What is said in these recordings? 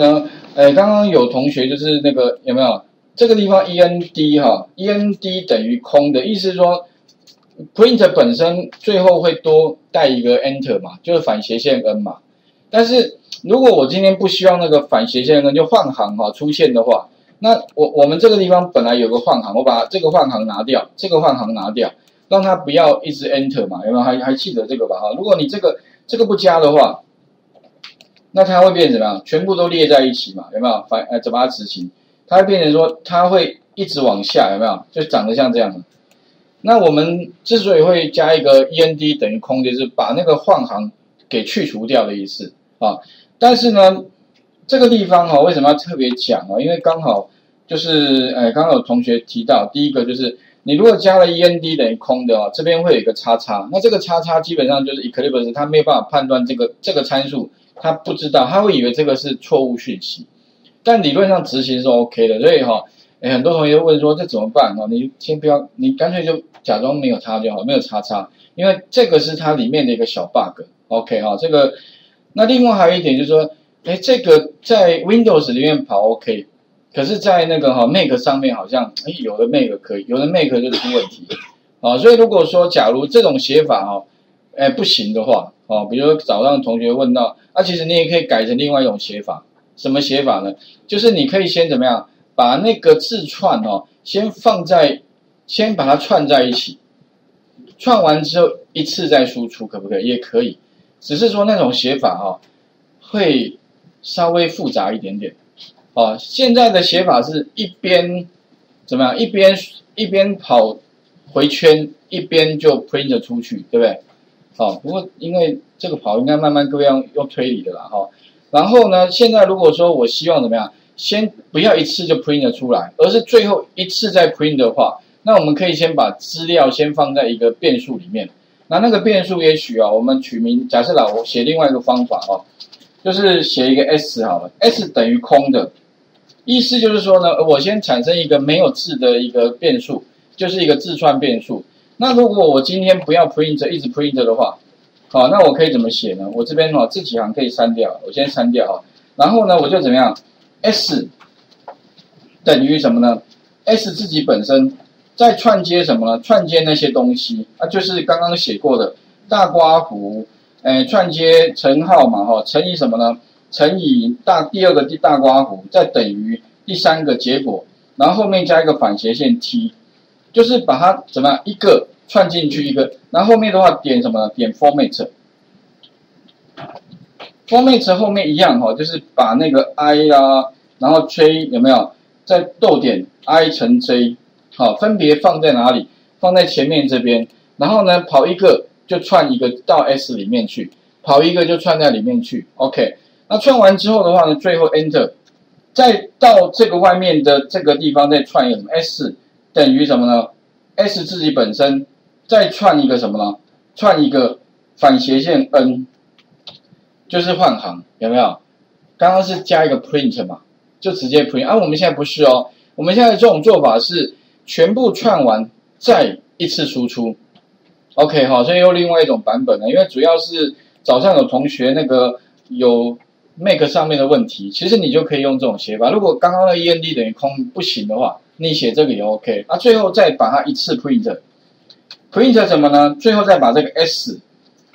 呢，呃，刚刚有同学就是那个有没有这个地方 END 哈，END 等于空的意思是说，print 本身最后会多带一个 enter 嘛，就是反斜线 n 嘛。但是如果我今天不希望那个反斜线 n 就换行哈出现的话，那我我们这个地方本来有个换行，我把这个换行拿掉，这个换行拿掉，让它不要一直 enter 嘛，有没有？还还记得这个吧哈？如果你这个这个不加的话。那它会变怎么样？全部都列在一起嘛？有没有？反呃，怎么执行？它会变成说，它会一直往下，有没有？就长得像这样的。那我们之所以会加一个 END 等于空，就是把那个换行给去除掉的意思啊。但是呢，这个地方哈，为什么要特别讲啊？因为刚好就是呃，刚刚有同学提到，第一个就是你如果加了 END 等于空的哦，这边会有一个叉叉，那这个叉叉基本上就是 Eclipse 它没有办法判断这个这个参数。他不知道，他会以为这个是错误讯息，但理论上执行是 OK 的，所以哈，哎，很多同学问说这怎么办？哈？你先不要，你干脆就假装没有叉就好，没有叉叉，因为这个是它里面的一个小 bug，OK 哈，这个，那另外还有一点就是说，哎，这个在 Windows 里面跑 OK，可是，在那个哈 Mac 上面好像，哎，有的 Mac 可以，有的 Mac 就出问题，啊，所以如果说假如这种写法哈，哎不行的话。哦，比如说早上同学问到，那其实你也可以改成另外一种写法，什么写法呢？就是你可以先怎么样，把那个字串哦，先放在，先把它串在一起，串完之后一次再输出，可不可以？也可以，只是说那种写法哦，会稍微复杂一点点。哦，现在的写法是一边怎么样，一边一边跑回圈，一边就 print 出去，对不对？好，不过因为这个跑应该慢慢各位要用推理的啦，哈。然后呢，现在如果说我希望怎么样，先不要一次就 print 出来，而是最后一次再 print 的话，那我们可以先把资料先放在一个变数里面。那那个变数也许啊，我们取名，假设啦，我写另外一个方法哦，就是写一个 s 好了，s 等于空的，意思就是说呢，我先产生一个没有字的一个变数，就是一个字串变数。那如果我今天不要 print 一直 print 的话，好，那我可以怎么写呢？我这边哈这几行可以删掉，我先删掉哈。然后呢，我就怎么样？s 等于什么呢？s 自己本身在串接什么呢？串接那些东西啊，就是刚刚写过的大刮弧，哎，串接乘号嘛哈，乘以什么呢？乘以大第二个第大刮弧，再等于第三个结果，然后后面加一个反斜线 t。就是把它怎么样一个串进去一个，然后后面的话点什么呢？点 format，format 后面一样哈，就是把那个 i 啊，然后 j 有没有？在逗点 i 乘 j，好，分别放在哪里？放在前面这边，然后呢跑一个就串一个到 s 里面去，跑一个就串在里面去。OK，那串完之后的话呢，最后 enter，再到这个外面的这个地方再串一个什么 s。等于什么呢？s 自己本身再串一个什么呢？串一个反斜线 n，就是换行，有没有？刚刚是加一个 print 嘛，就直接 print。啊，我们现在不是哦，我们现在这种做法是全部串完再一次输出。OK 好，所以又另外一种版本了，因为主要是早上有同学那个有 make 上面的问题，其实你就可以用这种写法。如果刚刚的 END 等于空不行的话。你写这个也 OK，那最后再把它一次 print，print 什么呢？最后再把这个 s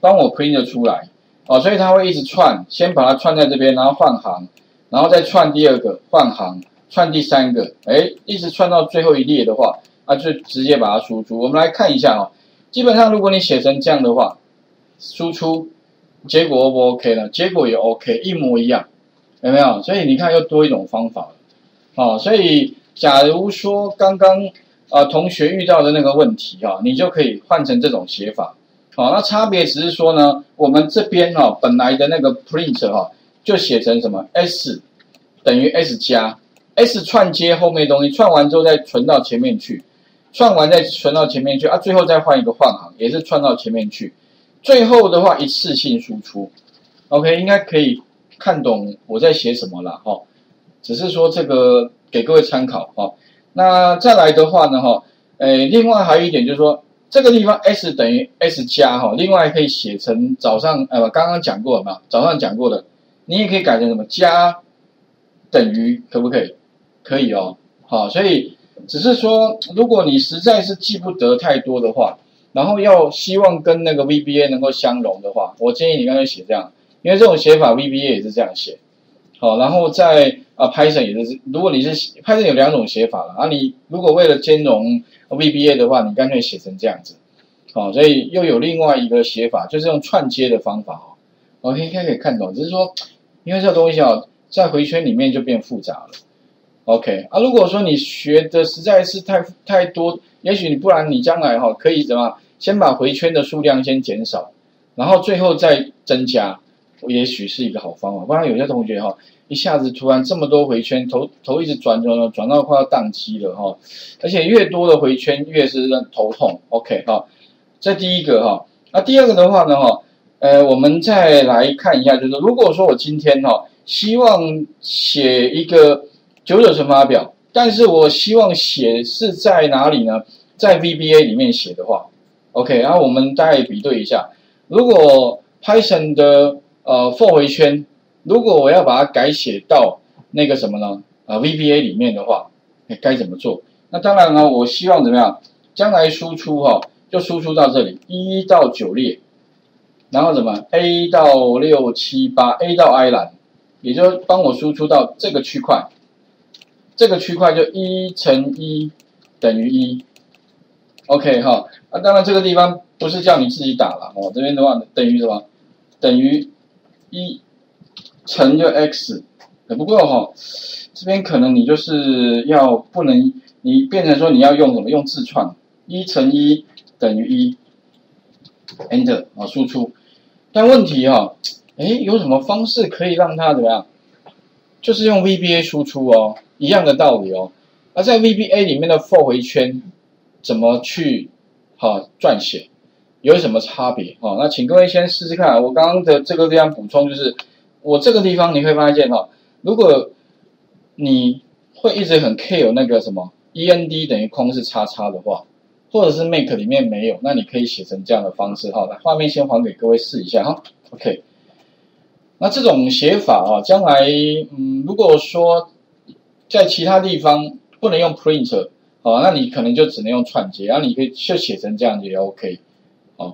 帮我 print 出来，哦，所以它会一直串，先把它串在这边，然后换行，然后再串第二个，换行，串第三个，哎，一直串到最后一列的话，啊，就直接把它输出。我们来看一下哦，基本上如果你写成这样的话，输出结果 O 不 OK 呢？结果也 OK，一模一样，有没有？所以你看又多一种方法了，哦，所以。假如说刚刚啊同学遇到的那个问题哈，你就可以换成这种写法，好，那差别只是说呢，我们这边哈本来的那个 print 哈就写成什么 s 等于 s 加。S 串接后面东西，串完之后再存到前面去，串完再存到前面去啊，最后再换一个换行，也是串到前面去，最后的话一次性输出，OK 应该可以看懂我在写什么了哈，只是说这个。给各位参考哈，那再来的话呢哈，诶，另外还有一点就是说，这个地方 s 等于 s 加哈，另外可以写成早上呃刚刚讲过了嘛，早上讲过的，你也可以改成什么加等于可不可以？可以哦，好，所以只是说，如果你实在是记不得太多的话，然后要希望跟那个 VBA 能够相融的话，我建议你刚才写这样，因为这种写法 VBA 也是这样写，好，然后在啊 Python 也是，如果你是 Python 有两种写法了，啊，你如果为了兼容 VBA 的话，你干脆写成这样子，好，所以又有另外一个写法，就是用串接的方法哦，OK，应该可以看懂，只是说，因为这个东西啊，在回圈里面就变复杂了。OK 啊，如果说你学的实在是太太多，也许你不然你将来哈可以怎么先把回圈的数量先减少，然后最后再增加，也许是一个好方法。不然有些同学哈一下子突然这么多回圈，头头一直转转转转到快要宕机了哈，而且越多的回圈越是头痛。OK 哈，这第一个哈，那第二个的话呢哈，呃，我们再来看一下，就是如果说我今天哈希望写一个。九九乘法表，但是我希望写是在哪里呢？在 VBA 里面写的话，OK，然后我们大概比对一下，如果 Python 的呃 for 回圈，如果我要把它改写到那个什么呢？呃 VBA 里面的话，该怎么做？那当然呢，我希望怎么样？将来输出哈，就输出到这里一到九列，然后怎么 A 到六七八 A 到 I 栏，也就帮我输出到这个区块。这个区块就一乘一等于一，OK 哈，啊当然这个地方不是叫你自己打了哦，这边的话等于什么？等于一乘就 x，不过哈，这边可能你就是要不能你变成说你要用什么？用自创，一乘一等于一，Enter 啊输出，但问题哈，哎有什么方式可以让它怎么样？就是用 VBA 输出哦。一样的道理哦，那在 VBA 里面的 for 回圈怎么去好撰写，有什么差别哦？那请各位先试试看。我刚刚的这个地方补充就是，我这个地方你会发现哈，如果你会一直很 care 那个什么 END 等于空是叉叉的话，或者是 make 里面没有，那你可以写成这样的方式哈。来，画面先还给各位试一下哈。OK，那这种写法啊，将来嗯，如果说在其他地方不能用 print，好，那你可能就只能用串接，然后你可以就写成这样子也 OK，好，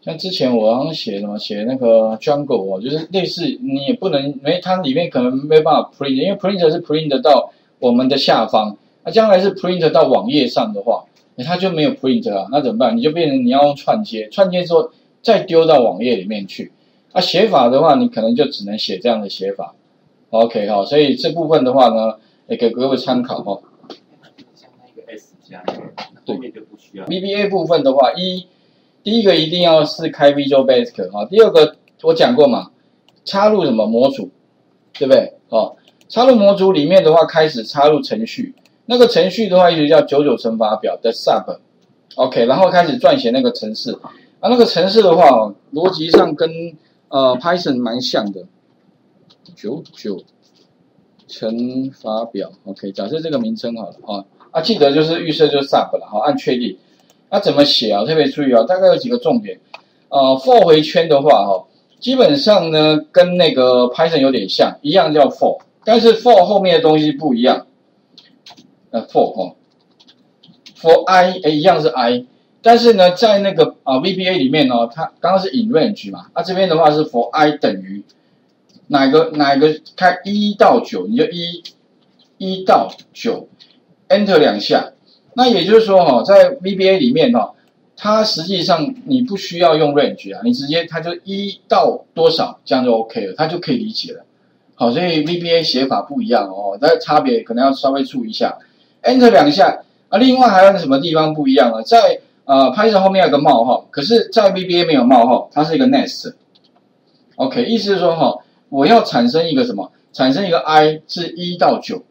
像之前我好像写什么写那个 jungle 哦，就是类似你也不能，没它里面可能没办法 print，因为 print 是 print 到我们的下方，那将来是 print 到网页上的话，它就没有 print 了，那怎么办？你就变成你要用串接，串接之后再丢到网页里面去，那写法的话，你可能就只能写这样的写法。OK 哈，所以这部分的话呢，也给各位参考哈。像那个 S 加，后面就不需要。VBA 部分的话，一第一个一定要是开 Visual Basic 哈，第二个我讲过嘛，插入什么模组，对不对？哦，插入模组里面的话，开始插入程序，那个程序的话，一直叫九九乘法表的 Sub，OK，然后开始撰写那个程式，啊，那个程式的话，逻辑上跟呃 Python 蛮像的。九九乘法表，OK，假设这个名称好了啊，啊，记得就是预设就是 sub 了，好，按确定。那怎么写啊？特别注意啊，大概有几个重点。呃，for 回圈的话，哈，基本上呢跟那个 Python 有点像，一样叫 for，但是 for 后面的东西不一样。呃，for 哈，for i 哎一样是 i，但是呢在那个啊 VBA 里面呢，它刚刚是 in range 嘛，啊这边的话是 for i 等于。哪个哪个开一到九，你就一一到九，Enter 两下。那也就是说哈，在 VBA 里面哈，它实际上你不需要用 range 啊，你直接它就一到多少，这样就 OK 了，它就可以理解了。好，所以 VBA 写法不一样哦，但差别可能要稍微注意一下。Enter 两下啊，另外还有个什么地方不一样啊？在呃 Python 后面有个冒号，可是在 VBA 没有冒号，它是一个 nest。OK，意思是说哈。我要产生一个什么？产生一个 i 是一到九，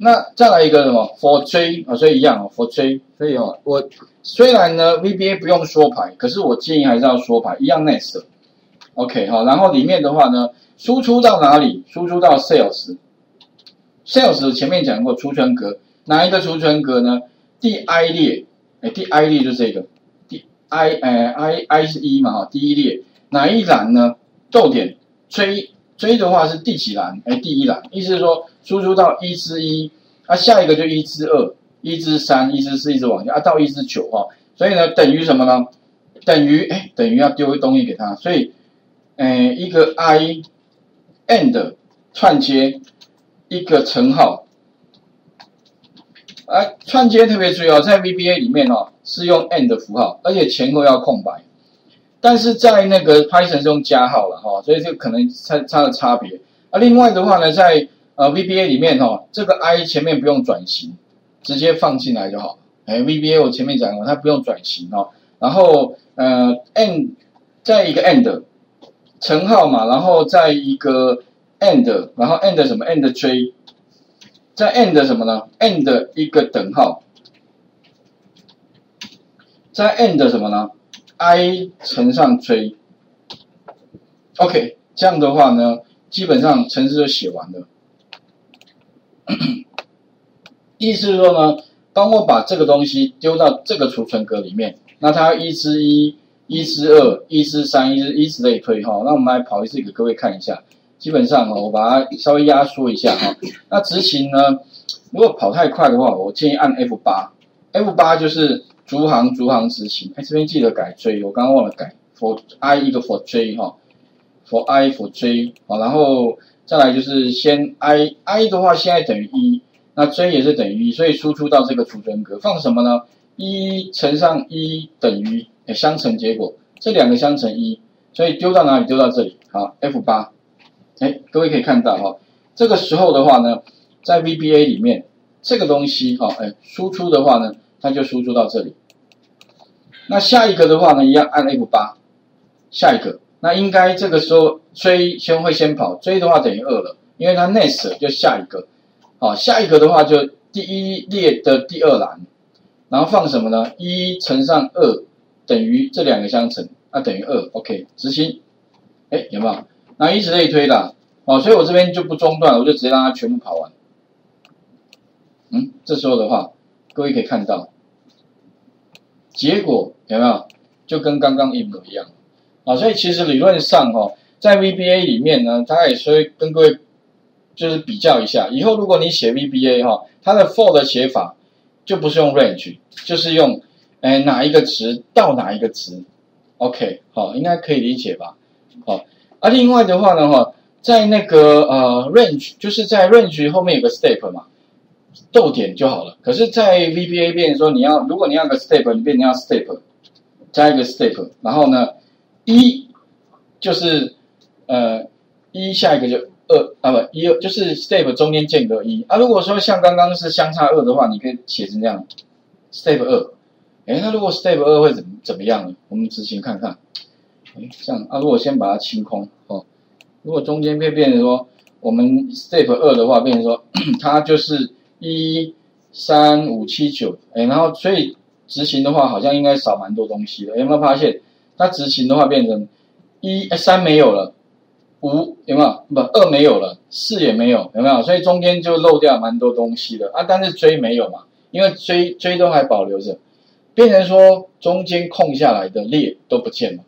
那再来一个什么？for j 啊，所以一样哦，for j，所以哦，我虽然呢 VBA 不用缩排，可是我建议还是要缩排，一样 nest，OK 好，然后里面的话呢，输出到哪里？输出到 sales，sales 前面讲过储存格，哪一个储存格呢？第 i 列，哎，第 i 列就这个，第 i 哎 i i 是一嘛哈，第一列哪一栏呢？逗点 j 追的话是第几栏？哎，第一栏，意思是说输出到一之一，啊，下一个就一之二、一之三、一之四，一直往下，啊，到一之九哈。所以呢，等于什么呢？等于哎，等于要丢个东西给他，所以，哎，一个 i and 串接一个乘号，啊，串接特别注意哦，在 VBA 里面哦是用 and 符号，而且前后要空白。但是在那个 Python 中加号了哈，所以就可能差差的差别。啊，另外的话呢，在呃 VBA 里面哈，这个 i 前面不用转型，直接放进来就好。哎，VBA 我前面讲过，它不用转型哦。然后呃 and 在一个 End 乘号嘛，然后在一个 End，然后 End 什么？End 追，在 End 什么呢？End 一个等号，在 End 什么呢？i 乘上 j，OK，这样的话呢，基本上程式就写完了。意思是说呢，当我把这个东西丢到这个储存格里面，那它一之一、一之二、一之三、一之一之类推哈。那我们来跑一次给各位看一下。基本上哈，我把它稍微压缩一下哈。那执行呢，如果跑太快的话，我建议按 F 八，F 八就是。逐行逐行执行，哎，这边记得改 J，我刚刚忘了改，for i 一个 for J 哈，for i for J 好，然后再来就是先 i i 的话现在等于一，那 J 也是等于一，所以输出到这个储存格。放什么呢？一乘上一等于哎相乘结果，这两个相乘一，所以丢到哪里？丢到这里，好 F 八，哎，各位可以看到哈，这个时候的话呢，在 VBA 里面这个东西哈，哎，输出的话呢。它就输出到这里，那下一个的话呢，一样按 F 八，下一个，那应该这个时候追先会先跑，追的话等于二了，因为它 next 就下一个，好，下一个的话就第一列的第二栏，然后放什么呢？一乘上二等于这两个相乘，那等于二，OK，执行，哎，有没有？那以此类推的，哦，所以我这边就不中断，我就直接让它全部跑完，嗯，这时候的话。各位可以看到，结果有没有就跟刚刚一模一样啊？所以其实理论上哈，在 VBA 里面呢，它也是会跟各位就是比较一下。以后如果你写 VBA 哈，它的 for 的写法就不是用 range，就是用哎哪一个值到哪一个值，OK 好，应该可以理解吧？好，啊，另外的话呢哈，在那个呃 range 就是在 range 后面有个 step 嘛。逗点就好了。可是，在 VBA 变说你要，如果你要个 step，你变成要 step 加一个 step，然后呢，一就是呃一下一个就二啊不一二就是 step 中间间隔一啊。如果说像刚刚是相差二的话，你可以写成这样 step 二。哎，那如果 step 二会怎么怎么样呢？我们执行看看。哎，这样啊，如果先把它清空哦，如果中间变变成说我们 step 二的话，变成说 它就是。一三五七九，哎，然后所以执行的话，好像应该少蛮多东西的。有没有发现？它执行的话变成一三没有了，五有没有？不，二没有了，四也没有，有没有？所以中间就漏掉蛮多东西的啊。但是追没有嘛，因为追追都还保留着，变成说中间空下来的列都不见了。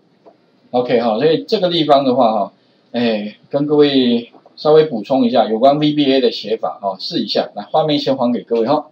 OK 哈，所以这个地方的话哈，哎，跟各位。稍微补充一下有关 VBA 的写法啊，试一下。来，画面先还给各位哈。